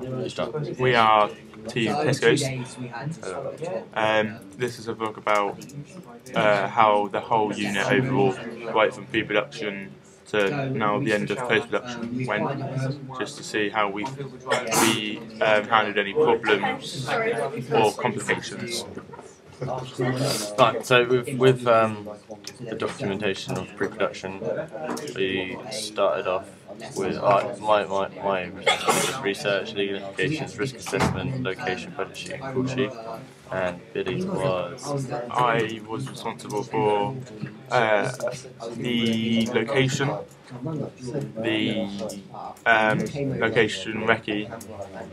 You start. We are Team So, two Tesco's. days we had to Um, this is a book about uh, how the whole unit overall, right from pre-production to now the end of post-production, went, just to see how we we um, handled any problems or complications. Right, so with, with um, the documentation of pre-production, we started off with uh, my, my, my research, legal implications, risk assessment, location, budget sheet, and call sheet, and Billy's was I was responsible for uh, the location, the um, location recce,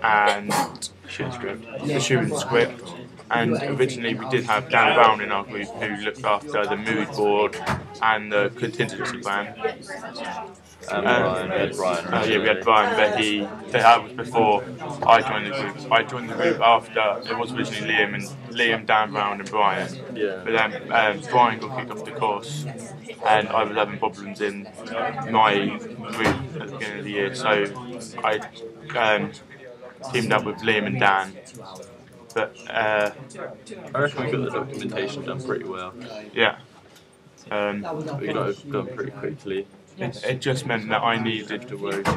and shooting script. the shooting script. And originally we did have Dan Brown in our group who looked after the mood board and the contingency plan. And Um, Brian, we had Brian. Uh, yeah, we had Brian, but he that was before I joined the group. I joined the group after it was originally Liam and Liam, Dan Brown, and Brian. Yeah. But then um, Brian got kicked off the course, and I was having problems in my group at the beginning of the year, so I um, teamed up with Liam and Dan. But uh, I reckon we got the documentation done pretty well. yeah, um, We got it done pretty quickly. it, it just meant that I needed to work.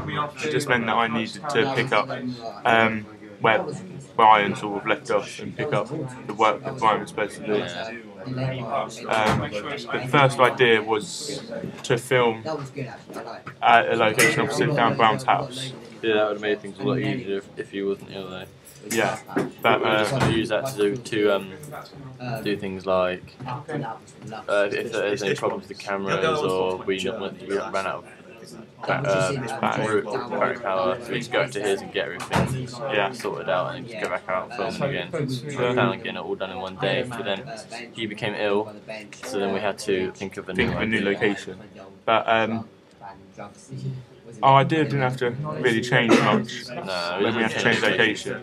It just meant that I needed to pick up um, where Brian sort of left off and pick up the work that Brian was supposed to do. Um, the first idea was to film That was good actually. I like. at a location opposite Dan Brown's house. Yeah, that would have made things a lot easier if, if he wasn't ill though. Yeah, But but we just uh, going to use that to do to um, do things like after that was the last. uh, if there's any problems with the cameras or we not we ran out of ba- uh, battery, battery power, so we just go out to his and get everything Yeah. sorted out and just go back out and film again. We were planning on getting it all done in one day, but then he became ill, so then we had to think of a think new of a new location. But um, our I did, didn't have to really change much. No, when we had to change location.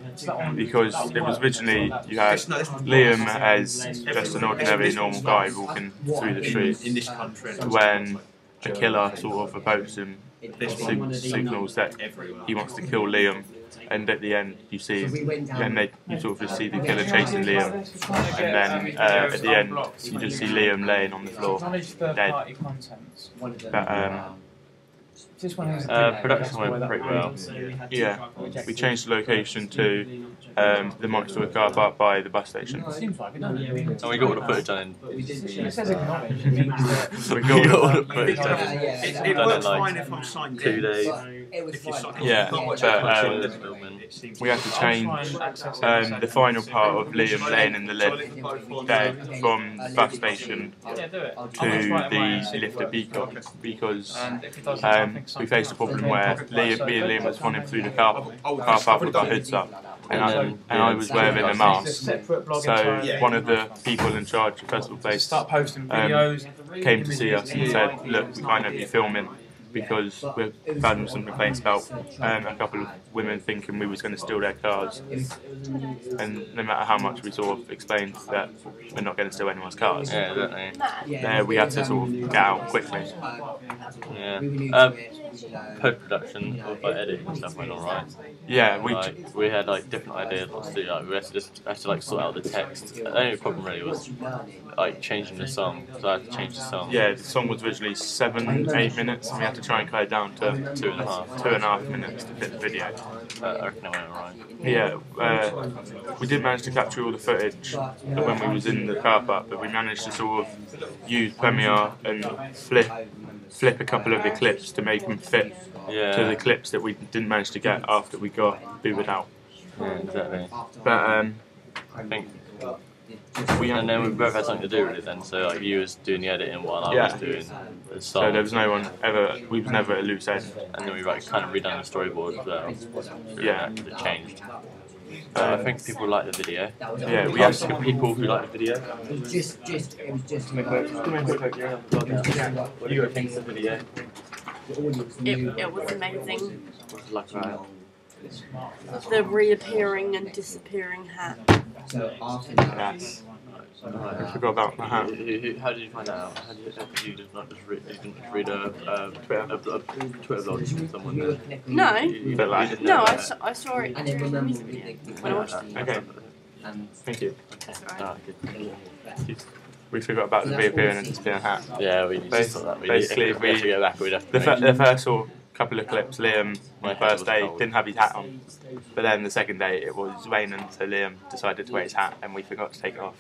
Because it was originally you had Liam as just an ordinary normal guy walking through the streets in this country. when a killer sort of approaches him sig- signals that he wants to kill Liam. And at the end you see then they, you sort of just see the killer chasing Liam. And then uh, at the end you just see Liam laying on the floor dead. but um, Uh, production went pretty well. yeah we changed the location to um, the Monastery car park by the bus station Seems like it, doesn't? And we got all the footage done It says economic. It means that we in. We got all the footage done in. It, yeah. it Done works like, fine if I'm signed two in. days. It was If you're Yeah, but, um, This filming. it seems we had to change and access it. um, the final part of Liam laying in the lift dead from the bus station Yeah, do it. to the lift at Beacon because And if it doesn't, I um, we faced a problem where Liam, me and Liam was running through the car, car park with our hoods up and I, and I was wearing a mask. So entire- one of the people in charge of Festival Place start posting um, came to see us and said, look, we can't have you filming because we've had some complaints about um, a couple of women thinking we was going to steal their cars. And no matter how much we sort of explained that we're not going to steal anyone's cars, Yeah, exactly. there we had to sort of get out quickly. Yeah. We were new Um, to it. so- Post production, or like editing and stuff went alright. Yeah, we Like, we had like different ideas what to do. Like we had to just had to like sort out the text. The only problem really was like changing the song. So I had to change the song. yeah, the song was originally seven, eight minutes, and we had to try and cut it down to Two and a half. two and a half minutes to fit the video. But I reckon it went alright. Yeah, uh, we did manage to capture all the footage when we was in the car park, but we managed to sort of use Premiere and flip flip a couple of the clips to make them fit Yeah. to the clips that we didn't manage to get after we got booted out. yeah, exactly. But um, I think. we And then we both had something to do with it then. So like you was doing the editing while I Yeah. was doing the so there was no one ever. We was never at a loose end. and then we like kind of redone the storyboard as well. Yeah. It changed. Uh, I think people like the video. Yeah, we We had asked the people who like the video. It was just, just, it was just. You got to think of the video. It, it was amazing. Like about The reappearing and disappearing hat. So after that, That's I forgot about my hat. Who- who- who- How did you find that out? How did you, how did you just not just read, you didn't just read a, a, a, a, a Twitter blog from someone We were that connecting- No. you, you, Bit like- you No, I saw, I saw it during the music video when I watched it. Okay. Thank you. That's alright. Ah, good. We forgot about the reappearing and spinning hat. Yeah, we Bas- just thought that. We, basically, if we had we- to go back, we'd have to The, make fir- sure. the first sort of couple of clips, Liam, My on the first day, cold. didn't have his hat on. But then the second day, it was raining, so Liam decided to wear his hat, and we forgot to take it off.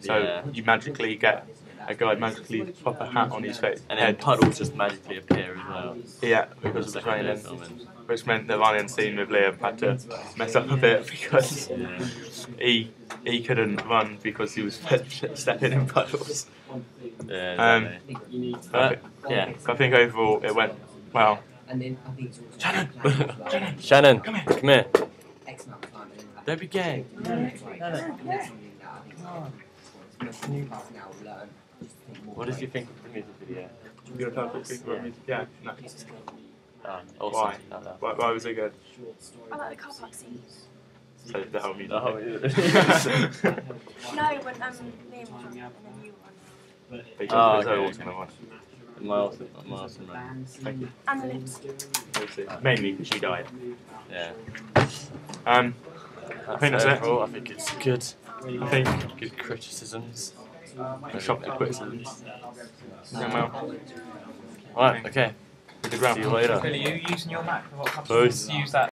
So Yeah. you magically get a guy magically pop a hat on his face, And then puddles just magically appear as well. Yeah, because it was Second day raining, filming. which meant the running scene with Liam had to mess up a bit because Yeah. he he couldn't run because he was stepping in puddles. Yeah, Um, exactly. I But, think- yeah. I think overall it went well. and then I think it's also Shannon! Shannon, come here. Come here. X amount of time. and then Don't be gay. that's right. And What did you think of the music video? You're perfect speaker of music. Yeah, no. Awesome. Why? No, no. Why, why was it good? I like the car park scene. So the whole music. The whole- No, when um, Liam won and then you won. They Oh, chose the okay, ultimate one. My awesome, my awesome run. Thank you. And the lips. Mainly because you died. Yeah. Um, I think that's it. I think it's good. I think Good criticisms. constructive criticisms. Yeah, well, Right. Okay. we did. See you later. Billy, are you using your Mac? What Peace. Use that.